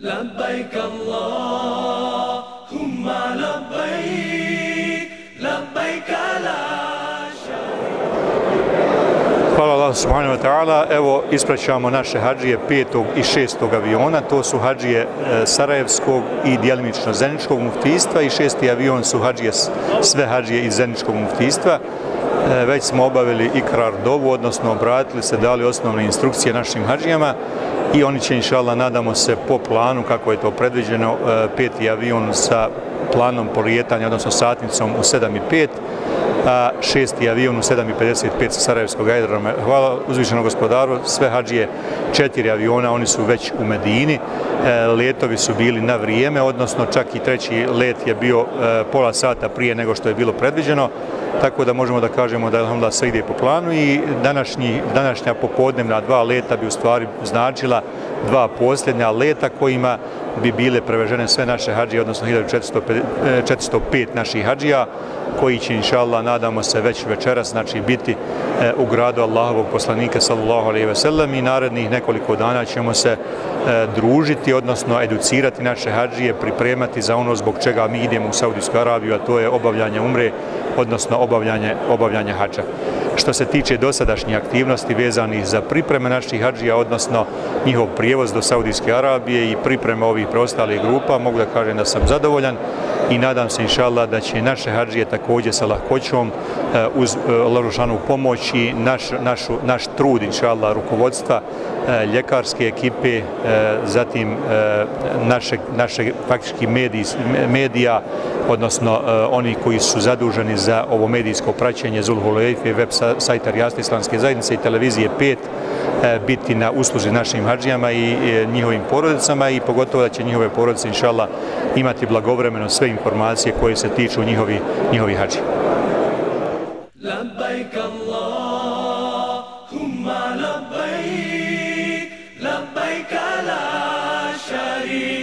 لبيك اللهم لبيك لبيك لا Hvala Allah subhanahu wa ta'ala. Evo, ispraćamo naše hađije petog i šestog aviona. To su hađije e, Sarajevskog i dijelimično Zeničkog muftijstva i šesti avion su hađije, sve hađije iz Zeničkog muftijstva. E, već smo obavili ikrar dovu, odnosno obratili se, dali osnovne instrukcije našim hađijama i oni će, inša Allah, nadamo se po planu, kako je to predviđeno, e, peti avion sa planom polijetanja, odnosno satnicom u 7.5, a šesti avion u 7.55 sa Sarajevskog aerodroma. Hvala uzvišenom gospodaru, sve hađije četiri aviona, oni su već u Medini, e, letovi su bili na vrijeme, odnosno čak i treći let je bio e, pola sata prije nego što je bilo predviđeno, tako da možemo da kažemo da je sve ide po planu i današnji, današnja popodnevna dva leta bi u stvari značila dva posljednja leta kojima bi bile prevežene sve naše hađije, odnosno 1405 naših hađija, koji će, inša Allah, nadamo se već večeras, znači biti e, u gradu Allahovog poslanika, sallallahu alaihi ve sellem, i narednih nekoliko dana ćemo se e, družiti, odnosno educirati naše hađije, pripremati za ono zbog čega mi idemo u Saudijsku Arabiju, a to je obavljanje umre, odnosno obavljanje, obavljanje hađa. Što se tiče dosadašnjih aktivnosti vezanih za pripreme naših hađija, odnosno njihov prijevoz do Saudijske Arabije i pripreme ovih preostalih grupa, mogu da kažem da sam zadovoljan i nadam se, inša Allah, da će naše hađije također sa lahkoćom eh, uz e, Larušanu pomoć i naš, našu, naš trud, inša Allah, rukovodstva, eh, ljekarske ekipe, zatim naše, našeg faktički medij, medija, odnosno e, oni koji su zaduženi za ovo medijsko praćenje Zulhulejfe, web sajta Rijasta Islamske zajednice i televizije 5 e, biti na usluzi našim hađijama i e, njihovim porodicama i pogotovo da će njihove porodice, inšala, imati blagovremeno sve informacije koje se tiču njihovi, njihovi hađija. لبيك اللهم لبيك لبيك لا شريك